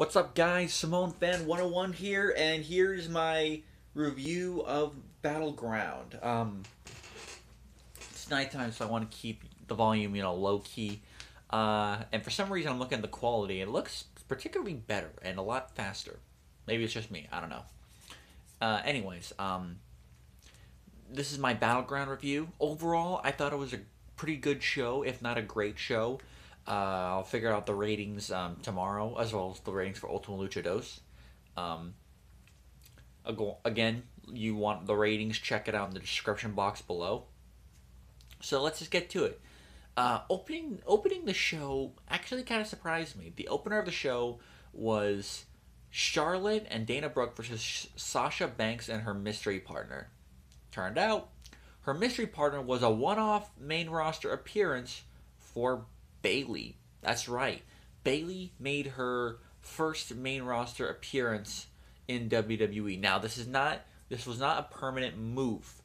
What's up, guys? Simone Fan 101 here, and here's my review of Battleground. Um, it's nighttime, so I want to keep the volume, you know, low key. Uh, and for some reason, I'm looking at the quality, it looks particularly better and a lot faster. Maybe it's just me. I don't know. Uh, anyways, um, this is my Battleground review. Overall, I thought it was a pretty good show, if not a great show. Uh, I'll figure out the ratings um, tomorrow, as well as the ratings for Ultima Lucha Dos. Um, again, you want the ratings, check it out in the description box below. So let's just get to it. Uh, opening opening the show actually kind of surprised me. The opener of the show was Charlotte and Dana Brooke versus Sasha Banks and her mystery partner. Turned out, her mystery partner was a one-off main roster appearance for Bayley. That's right. Bayley made her first main roster appearance in WWE. Now, this is not this was not a permanent move.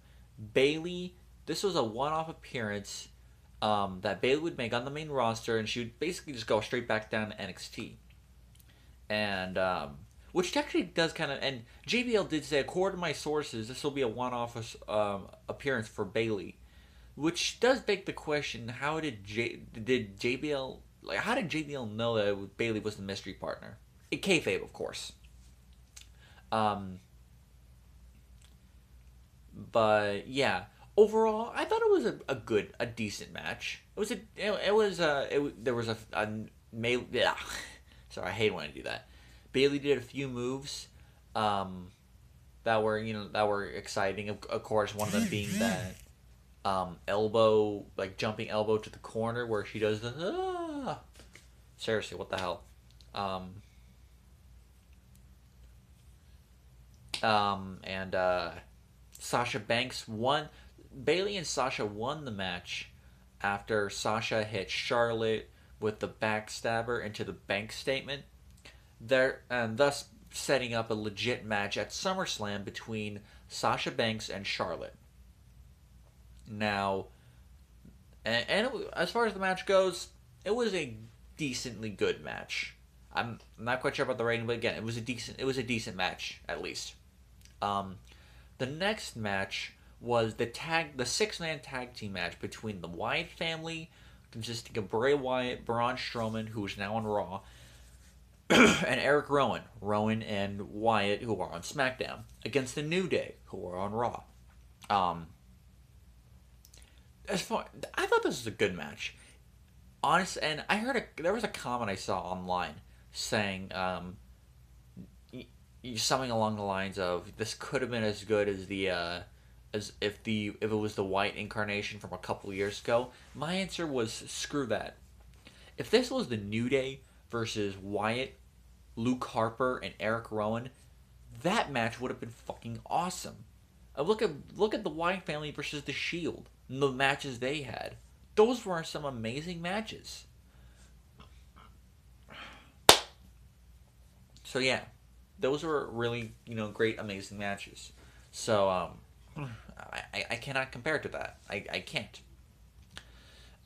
Bayley, this was a one-off appearance um, that Bayley would make on the main roster, and she would basically just go straight back down to NXT. And um, which actually does kind of and JBL did say, according to my sources, this will be a one-off um, appearance for Bayley. Which does beg the question: How did J did JBL like? How did JBL know that Bayley was the mystery partner? It kayfabe, of course. Um, but yeah, overall, I thought it was a, a good, a decent match. It was a, it, it was a, it, there was a, a May, yeah. Sorry, I hate when I do that. Bayley did a few moves, um, that were you know that were exciting. Of, of course, one of them being that um, elbow, like jumping elbow to the corner where she does the. Ah! Seriously, what the hell? Um, um, and uh, Sasha Banks won. Bayley and Sasha won the match after Sasha hit Charlotte with the backstabber into the bank statement. There and thus setting up a legit match at SummerSlam between Sasha Banks and Charlotte. Now, and, and it, as far as the match goes, it was a decently good match. I'm not quite sure about the rating, but again, it was a decent. It was a decent match at least. Um, the next match was the tag, the six man tag team match between the Wyatt family, consisting of Bray Wyatt, Braun Strowman, who is now on Raw, and Eric Rowan, Rowan and Wyatt, who are on SmackDown, against the New Day, who are on Raw. Um, as far I thought this was a good match. Honest, and I heard a there was a comment I saw online saying um, something along the lines of this could have been as good as the uh, as if the if it was the Wyatt incarnation from a couple years ago. My answer was screw that. If this was the New Day versus Wyatt, Luke Harper, and Eric Rowan, that match would have been fucking awesome. Uh, look at look at the Wyatt family versus the Shield the matches they had. Those were some amazing matches. So yeah, those were really you know great amazing matches. So um, I, I cannot compare to that. I, I can't.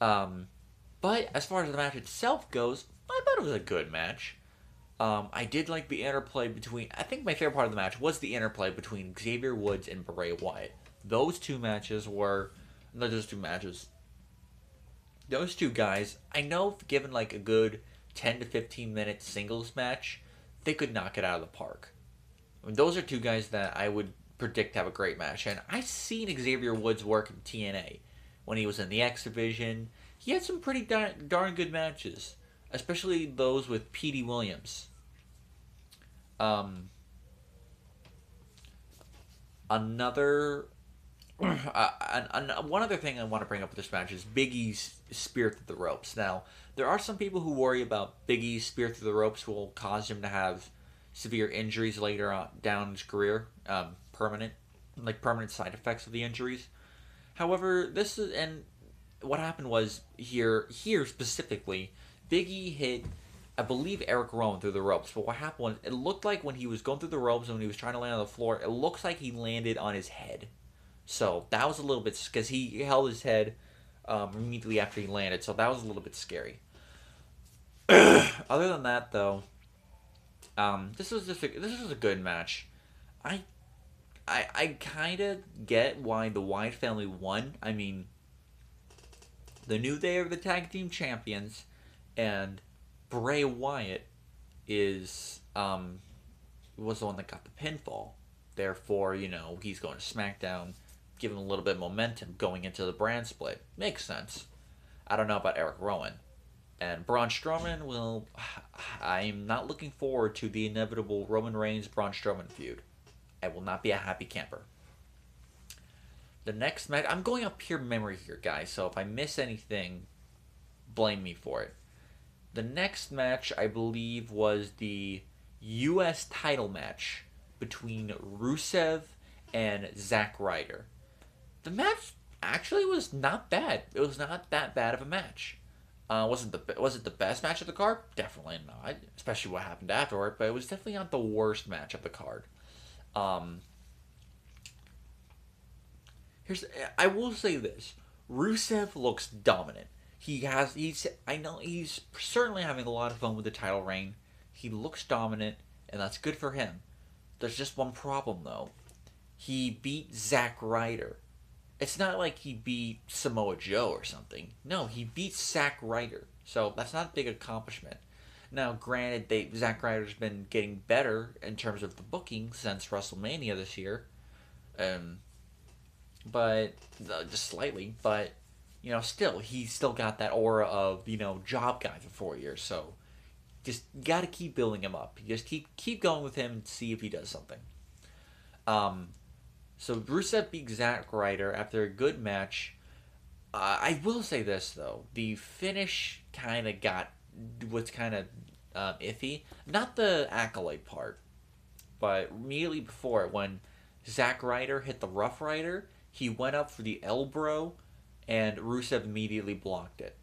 Um, but as far as the match itself goes, I thought it was a good match. Um, I did like the interplay between. I think my favorite part of the match was the interplay between Xavier Woods and Bray Wyatt. Those two matches were not just two matches. Those two guys, I know, given like a good ten to fifteen minute singles match, they could knock it out of the park. I mean, those are two guys that I would predict have a great match, and I've seen Xavier Woods work in TNA when he was in the X division. He had some pretty darn, darn good matches, especially those with Petey Williams. Um, another uh, and, and, one other thing I want to bring up with this match is Big E's spear through the ropes. Now, there are some people who worry about Big E's spear through the ropes will cause him to have severe injuries later on down his career, um, permanent, like permanent side effects of the injuries. However, this is and what happened was here here specifically, Big E hit. I believe Eric Rowan through the ropes, but what happened it looked like when he was going through the ropes and when he was trying to land on the floor, it looks like he landed on his head so that was a little bit because he held his head um, immediately after he landed, so that was a little bit scary. Other than that, though, Um, this was just a, this was a good match. I I I kind of get why the Wyatt family won. I mean, the New Day are the tag team champions, and Bray Wyatt is um was the one that got the pinfall. Therefore, you know he's going to SmackDown, give him a little bit of momentum going into the brand split. Makes sense. I don't know about Eric Rowan. And Braun Strowman will. I'm not looking forward to the inevitable Roman Reigns Braun Strowman feud. I will not be a happy camper. The next match, I'm going up pure memory here, guys. So if I miss anything, blame me for it. The next match, I believe, was the U.S. title match between Rusev and Zack Ryder. The match actually was not bad. It was not that bad of a match. Uh, wasn't the was it the best match of the card? Definitely not. Especially what happened afterward, but it was definitely not the worst match of the card. Um, here's I will say this: Rusev looks dominant. He has he's I know he's certainly having a lot of fun with the title reign. He looks dominant, and that's good for him. There's just one problem though. He beat Zack Ryder. It's not like he beat Samoa Joe or something. No, he beat Zack Ryder. So that's not a big accomplishment. Now, granted, they Zack Ryder's been getting better in terms of the booking since WrestleMania this year, um, but uh, just slightly. But you know, still, he still got that aura of you know job guy for four years. So just got to keep building him up. You just keep keep going with him and see if he does something. Um, so Rusev beat Zack Ryder after a good match. Uh, I will say this though, the finish kind of got what's kind of um, iffy. Not the accolade part, but immediately before it, when Zack Ryder hit the Rough Rider, he went up for the elbow, and Rusev immediately blocked it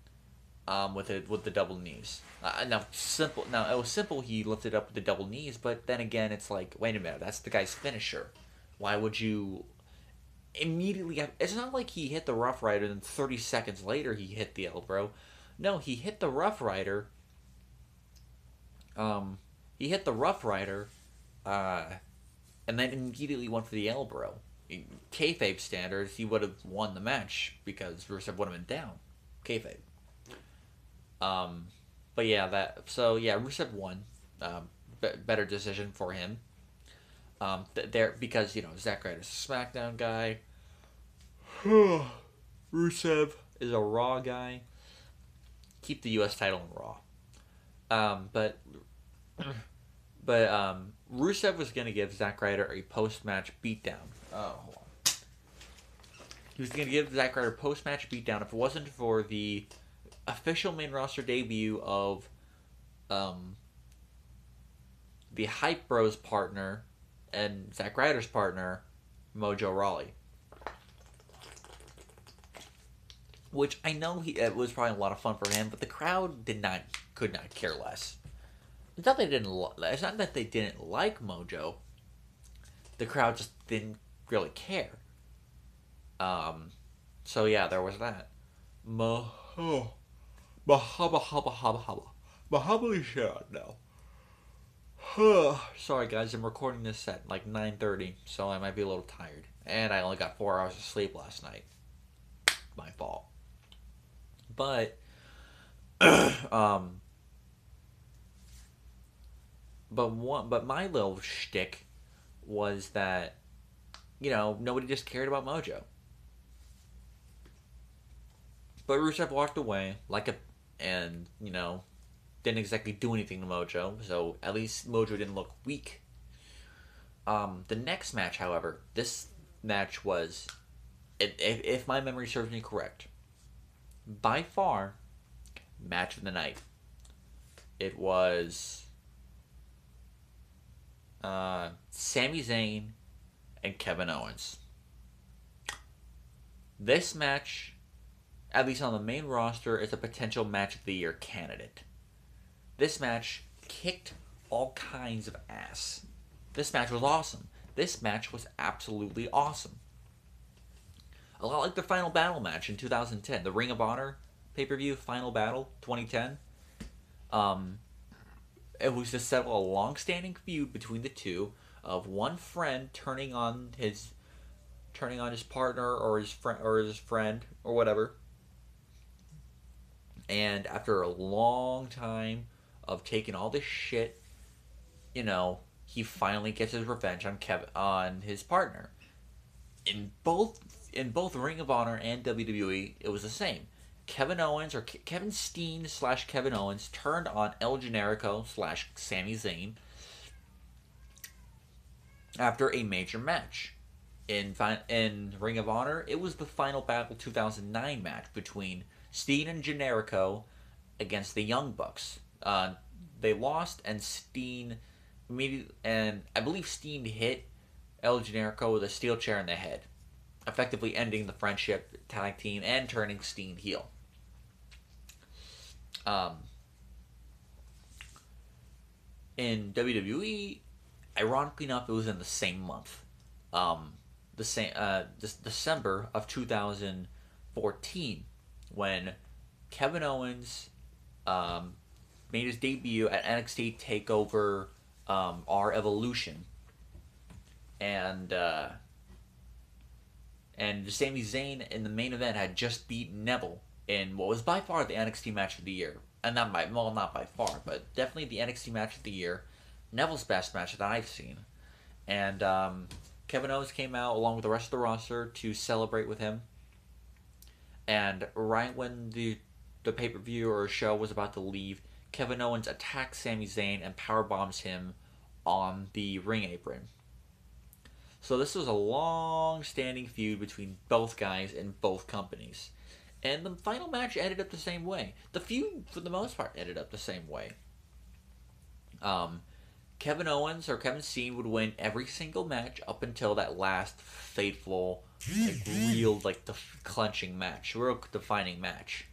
um, with it with the double knees. Uh, now simple. Now it was simple. He lifted up with the double knees, but then again, it's like, wait a minute, that's the guy's finisher. Why would you immediately? Have, it's not like he hit the Rough Rider, and thirty seconds later he hit the elbow. No, he hit the Rough Rider. Um, he hit the Rough Rider, uh, and then immediately went for the elbow. In kayfabe standards, he would have won the match because Rusev would have been down. Kayfabe. Um, but yeah, that so yeah, Rusev won. Um, better decision for him. Um, there because you know Zack Ryder's a SmackDown guy. Rusev is a Raw guy. Keep the U.S. title in Raw. Um, but but um, Rusev was gonna give Zack Ryder a post match beatdown. Oh. He was gonna give Zack Ryder post match beatdown if it wasn't for the official main roster debut of um, the Hype Bros partner and Zack Ryder's partner, Mojo Rawley. Which I know he it was probably a lot of fun for him, but the crowd did not could not care less. It's not they didn't. li- It's not that they didn't like Mojo. The crowd just didn't really care. Um, so yeah, there was that. Mo. Oh. Bahaba haba haba haba. Bahaba shot now. Sorry guys, I'm recording this at like 9:30, so I might be a little tired. And I only got 4 hours of sleep last night. My fault. But um but one but my little shtick was that you know, nobody just cared about Mojo. But Rusev walked away like a and you know didn't exactly do anything to Mojo, so at least Mojo didn't look weak. Um, the next match, however, this match was, if, if my memory serves me correct, by far, match of the night. It was uh, Sami Zayn and Kevin Owens. This match at least on the main roster, is a potential match of the year candidate. This match kicked all kinds of ass. This match was awesome. This match was absolutely awesome. A lot like the final battle match in 2010, the Ring of Honor pay per view final battle 2010. Um, it was to settle a long-standing feud between the two of one friend turning on his turning on his partner or his friend or his friend or whatever. And after a long time of taking all this shit, you know, he finally gets his revenge on Kevin on his partner. In both in both Ring of Honor and WWE, it was the same. Kevin Owens or Ke- Kevin Steen slash Kevin Owens turned on El Generico slash Sami Zayn after a major match. In fi- in Ring of Honor, it was the Final Battle 2009 match between Steen and Generico against the Young Bucks. Uh, they lost, and Steen immediately, and I believe Steen hit El Generico with a steel chair in the head, effectively ending the friendship tag team and turning Steen heel. Um, in WWE, ironically enough, it was in the same month. Um, the same uh, this December of 2014 when Kevin Owens um, made his debut at NXT Takeover um, R Evolution, and uh, and Sami Zayn in the main event had just beaten Neville in what was by far the NXT match of the year, and not by well not by far, but definitely the NXT match of the year, Neville's best match that I've seen, and um, Kevin Owens came out along with the rest of the roster to celebrate with him. And right when the the pay per view or show was about to leave, Kevin Owens attacks Sami Zayn and power bombs him on the ring apron. So this was a long standing feud between both guys in both companies. And the final match ended up the same way. The feud, for the most part, ended up the same way. Um, Kevin Owens or Kevin Steen would win every single match up until that last fateful, like real, like the clenching match, real defining match.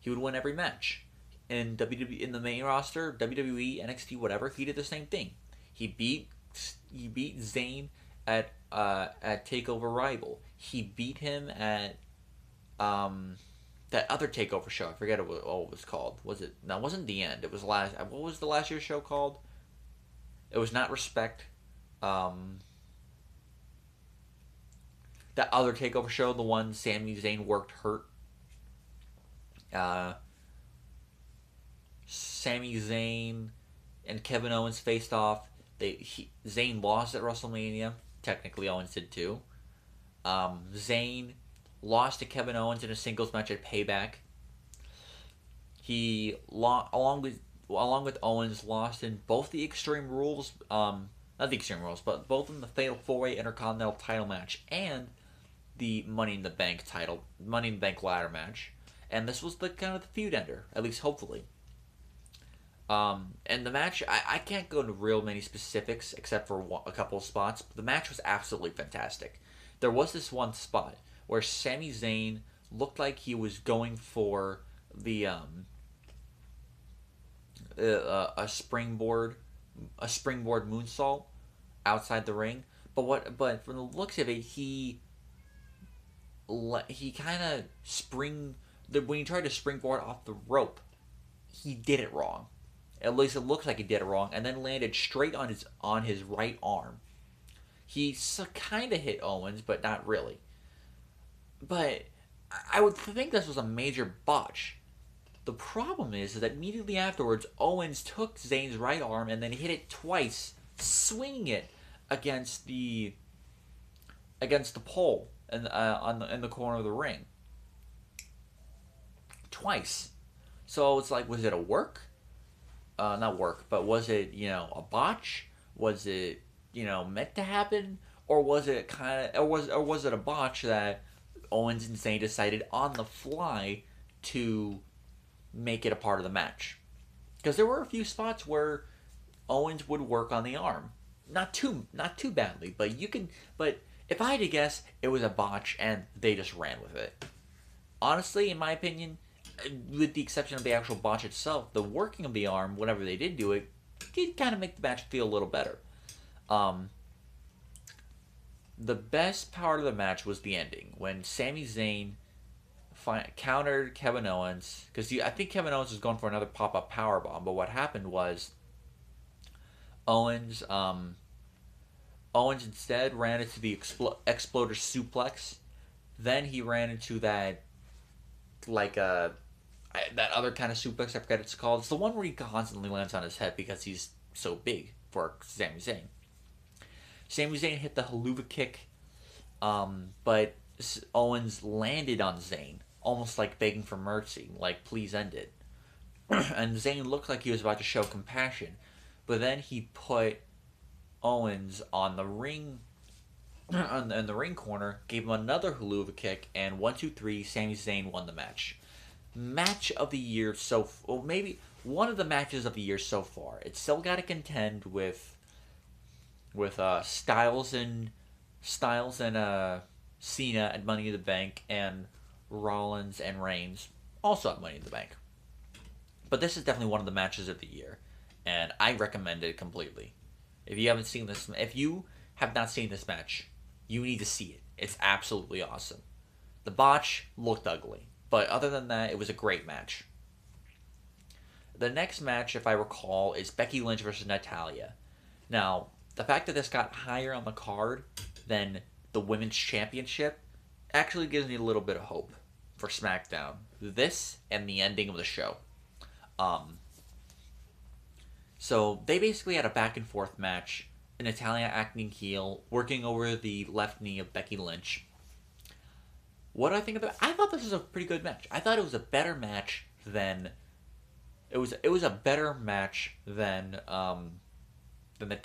He would win every match. In WWE, in the main roster, WWE, NXT, whatever, he did the same thing. He beat he beat Zayn at uh, at Takeover Rival. He beat him at um, that other Takeover show. I forget what, what it was called. Was it? It wasn't the end. It was last. What was the last year's show called? It was not respect. Um, that other takeover show, the one Sami Zayn worked hurt. Uh, Sami Zayn and Kevin Owens faced off. They he, Zayn lost at WrestleMania. Technically, Owens did too. Um, Zayn lost to Kevin Owens in a singles match at Payback. He lo- along with along with Owens, lost in both the Extreme Rules, um, not the Extreme Rules, but both in the Fatal Four Way Intercontinental Title match and the Money in the Bank title, Money in the Bank ladder match, and this was the kind of the feud ender, at least hopefully. Um, and the match, I, I can't go into real many specifics except for one, a couple spots, but the match was absolutely fantastic. There was this one spot where Sami Zayn looked like he was going for the um, uh, a springboard, a springboard moonsault outside the ring. But what? But from the looks of it, he he kind of spring when he tried to springboard off the rope, he did it wrong. At least it looks like he did it wrong, and then landed straight on his on his right arm. He kind of hit Owens, but not really. But I would think this was a major botch the problem is that immediately afterwards, Owens took Zayn's right arm and then hit it twice, swinging it against the against the pole and uh, on the, in the corner of the ring. Twice. So it's like, was it a work? Uh, not work, but was it you know a botch? Was it you know meant to happen, or was it kind of, or was or was it a botch that Owens and Zayn decided on the fly to make it a part of the match. Because there were a few spots where Owens would work on the arm. Not too not too badly, but you can but if I had to guess, it was a botch and they just ran with it. Honestly, in my opinion, with the exception of the actual botch itself, the working of the arm, whenever they did do it, did kind of make the match feel a little better. Um, the best part of the match was the ending when Sami Zayn fi- countered Kevin Owens because I think Kevin Owens was going for another pop up power bomb, but what happened was Owens, um, Owens instead ran into the expl- exploder suplex. Then he ran into that, like a, that other kind of suplex. I forget it's called. It's the one where he constantly lands on his head because he's so big for Sami Zayn. Sami Zayn hit the Helluva kick, um, but Owens landed on Zayn, almost like begging for mercy, like please end it. and Zayn looked like he was about to show compassion, but then he put Owens on the ring, on in the ring corner, gave him another Helluva kick, and one, two, three, Sami Zayn won the match. Match of the year so, well, maybe one of the matches of the year so far. It's still got to contend with, with uh, Styles and Styles and uh, Cena at Money in the Bank, and Rollins and Reigns also at Money in the Bank. But this is definitely one of the matches of the year, and I recommend it completely. If you haven't seen this, if you have not seen this match, you need to see it. It's absolutely awesome. The botch looked ugly, but other than that, it was a great match. The next match, if I recall, is Becky Lynch versus Natalya. Now, the fact that this got higher on the card than the Women's Championship actually gives me a little bit of hope for SmackDown. This and the ending of the show. Um, so they basically had a back and forth match. an Natalya acting heel, working over the left knee of Becky Lynch. What do I think about? I thought this was a pretty good match. I thought it was a better match than it was. It was a better match than um, than the